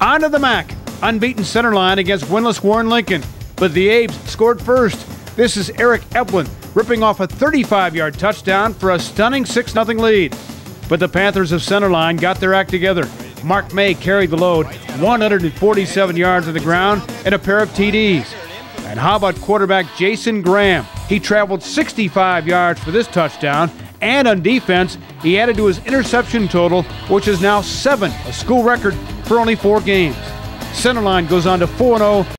On to the MAC. Unbeaten Centerline against winless Warren Lincoln. But the Abes scored first. This is Eric Eplin ripping off a 35 yard touchdown for a stunning 6 0 lead. But the Panthers of Centerline got their act together. Mark May carried the load, 147 yards on the ground, and a pair of TDs. And how about quarterback Jason Graham? He traveled 65 yards for this touchdown, and on defense, he added to his interception total, which is now seven, a school record for only four games. Centerline goes on to 4 0